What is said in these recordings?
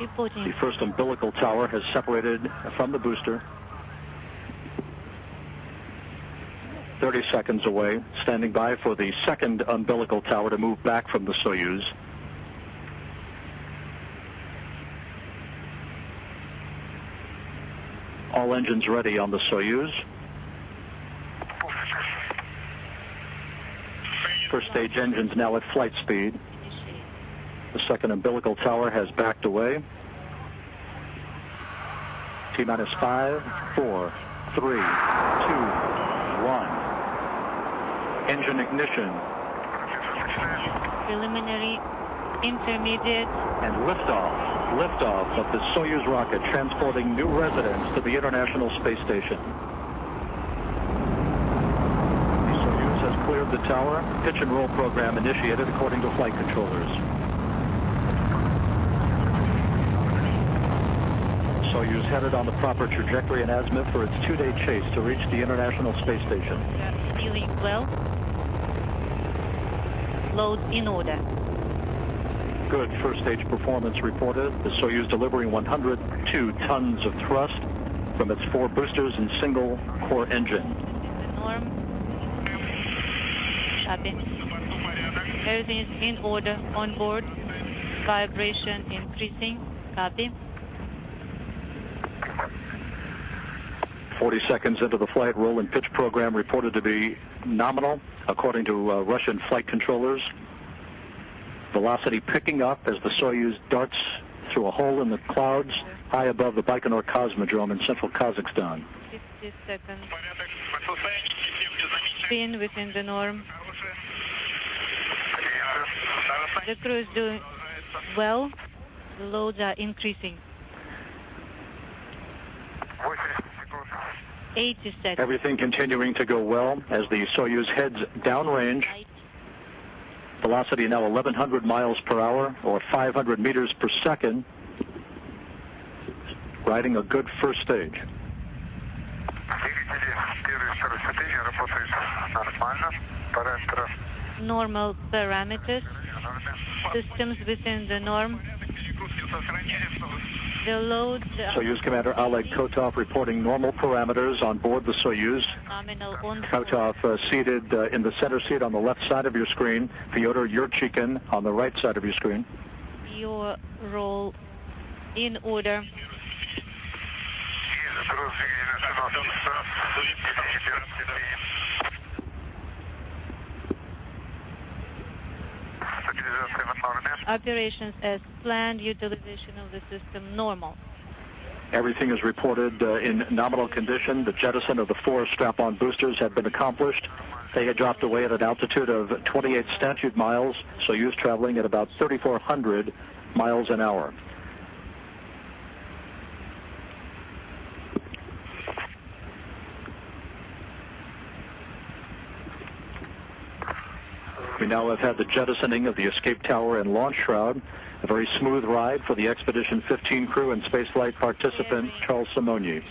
The first umbilical tower has separated from the booster. 30 seconds away, standing by for the second umbilical tower to move back from the Soyuz. All engines ready on the Soyuz. First stage engines now at flight speed. The second umbilical tower has backed away. T minus five, four, three, two, one. Engine ignition Preliminary, intermediate, and liftoff. Liftoff of the Soyuz rocket transporting new residents to the International Space Station. The Soyuz has cleared the tower. Pitch and roll program initiated according to flight controllers. Soyuz headed on the proper trajectory and azimuth for its two-day chase to reach the International Space Station. feeling well. Load in order. Good first stage performance reported. The Soyuz delivering 102 tons of thrust from its four boosters and single core engine. Norm. Copy. Everything is in order on board. Vibration increasing. Copy. 40 seconds into the flight, roll and pitch program reported to be nominal, according to uh, Russian flight controllers. Velocity picking up as the Soyuz darts through a hole in the clouds high above the Baikonur Cosmodrome in central Kazakhstan. 50 seconds. Spin within the norm. The crew is doing well. The loads are increasing. 80 seconds. Everything continuing to go well as the Soyuz heads downrange. Velocity now 1,100 miles per hour or 500 meters per second. Riding a good first stage. Двигатели первой и второй ступени работают нормально. Параметры Normal parameters. Systems within the norm. The load Soyuz Commander Oleg Kotov reporting normal parameters on board the Soyuz. Kotov uh, seated uh, in the center seat on the left side of your screen. Fyodor Yurchikhin on the right side of your screen. your role in order. Operations as planned, utilization of the system normal. Everything is reported uh, in nominal condition. The jettison of the four strap-on boosters had been accomplished. They had dropped away at an altitude of 28 statute miles, so Soyuz traveling at about 3,400 miles an hour. We now have had the jettisoning of the escape tower and launch shroud, a very smooth ride for the Expedition 15 crew and spaceflight participant Charles Simonyi.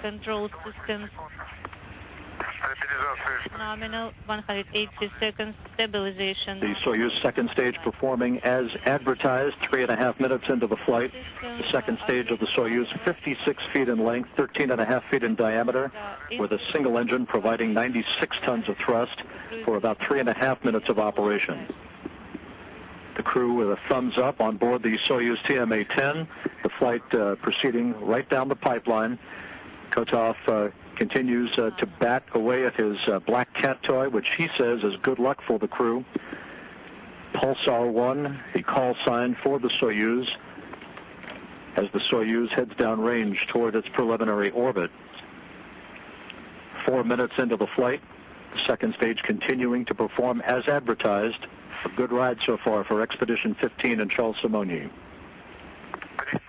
Control systems nominal, 180 seconds stabilization. The Soyuz second stage performing as advertised, three and a half minutes into the flight. The second stage of the Soyuz, 56 feet in length, 13 and a half feet in diameter, with a single engine providing 96 tons of thrust for about three and a half minutes of operation. The crew with a thumbs up on board the Soyuz TMA-10, the flight uh, proceeding right down the pipeline. Kotov uh, continues uh, to bat away at his uh, black cat toy, which he says is good luck for the crew. Pulsar 1, the call sign for the Soyuz, as the Soyuz heads downrange toward its preliminary orbit. Four minutes into the flight, the second stage continuing to perform as advertised. A good ride so far for Expedition 15 and Charles Simonyi. 300.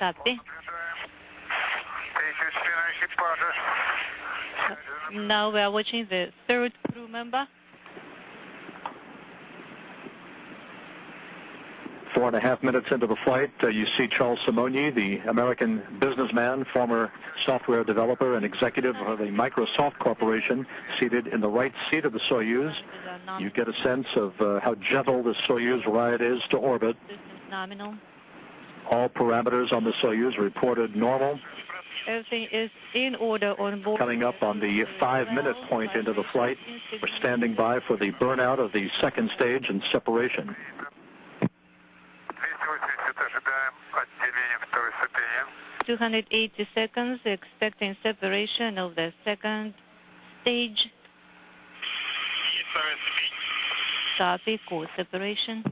Copy. Now we are watching the third crew member. Four and a half minutes into the flight, uh, you see Charles Simonyi, the American businessman, former software developer and executive of the Microsoft Corporation, seated in the right seat of the Soyuz. You get a sense of uh, how gentle the Soyuz ride is to orbit. All parameters on the Soyuz reported normal. Everything is in order on board. Coming up on the five-minute point into the flight, we're standing by for the burnout of the second stage and separation. Two hundred eighty seconds, expecting separation of the second stage. Copy, course separation.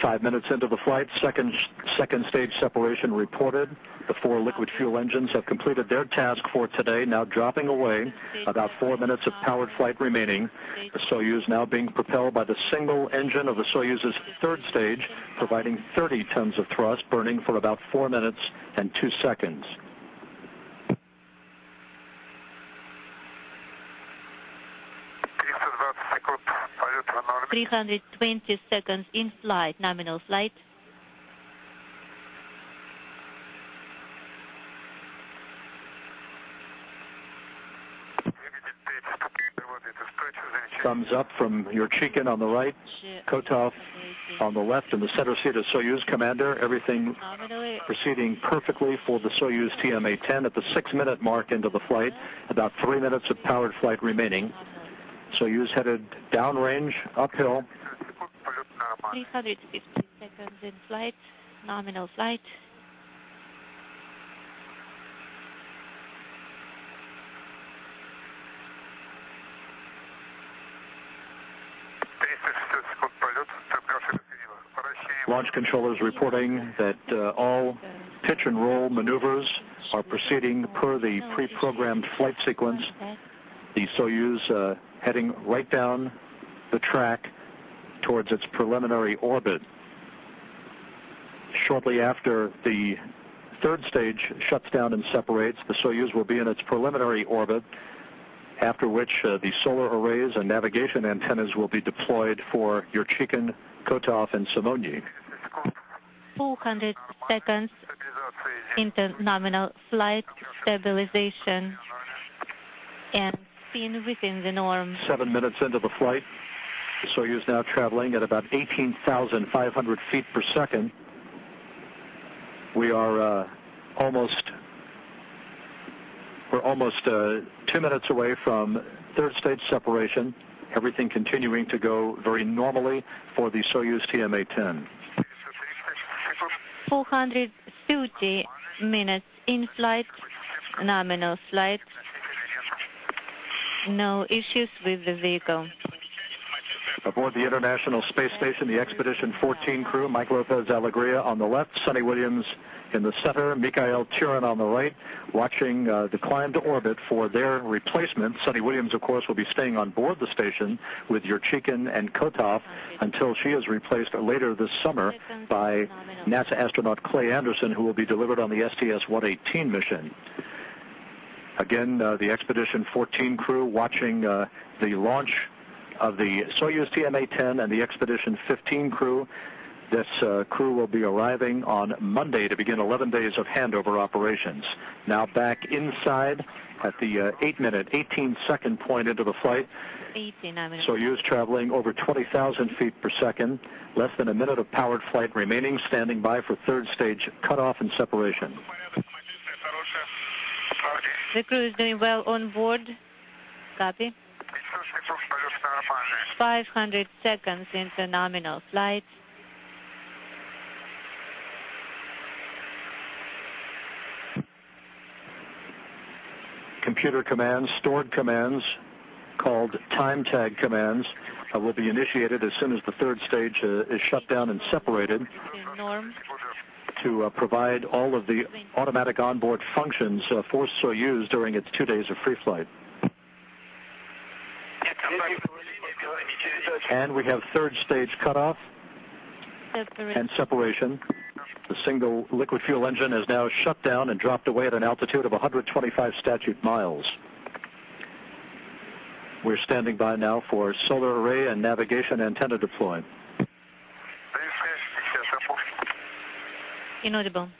Five minutes into the flight, second second stage separation reported. The four liquid fuel engines have completed their task for today, now dropping away. About four minutes of powered flight remaining. The Soyuz now being propelled by the single engine of the Soyuz's third stage, providing 30 tons of thrust, burning for about four minutes and two seconds. 320 seconds in flight, nominal flight. Thumbs up from Yurchikhin on the right, Kotov on the left, and the center seat of Soyuz commander. Everything proceeding perfectly for the Soyuz TMA-10 at the six-minute mark into the flight. About three minutes of powered flight remaining. Soyuz headed downrange, uphill. 315 seconds in flight, nominal flight. Launch controllers reporting that uh, all pitch and roll maneuvers are proceeding per the pre-programmed flight sequence. The Soyuz uh, heading right down the track towards its preliminary orbit. Shortly after the third stage shuts down and separates, the Soyuz will be in its preliminary orbit, after which uh, the solar arrays and navigation antennas will be deployed for Yurchikhin, Kotov, and Simonyi. 400 seconds internominal flight stabilization and spin within the norm. Seven minutes into the flight, the Soyuz now traveling at about 18,500 feet per second. We are uh, almost we're almost uh, two minutes away from third stage separation. Everything continuing to go very normally for the Soyuz TMA-10. 430 minutes in flight, nominal flight. No issues with the vehicle. Aboard the International Space Station, the Expedition 14 crew, Mike Lopez Alegria on the left, Suni Williams in the center, Mikhail Tyurin on the right, watching uh, the climb to orbit for their replacement. Suni Williams, of course, will be staying on board the station with Yurchikhin and Kotov until she is replaced later this summer by NASA astronaut Clay Anderson, who will be delivered on the STS-118 mission. Again, uh, the Expedition 14 crew watching uh, the launch of the Soyuz TMA-10 and the Expedition 15 crew. This uh, crew will be arriving on Monday to begin 11 days of handover operations. Now back inside at the uh, 8-minute, 18-second point into the flight. 80 nominal. Soyuz traveling over 20,000 feet per second. Less than a minute of powered flight remaining, standing by for third stage cutoff and separation. The crew is doing well on board. Copy. 500 seconds into nominal flight. Computer commands, stored commands, called time tag commands, uh, will be initiated as soon as the third stage uh, is shut down and separated. Norm to uh, provide all of the automatic onboard functions uh, for Soyuz during its two days of free flight. And we have third stage cutoff and separation. The single liquid fuel engine is now shut down and dropped away at an altitude of 125 statute miles. We're standing by now for solar array and navigation antenna deploy. Inaudible.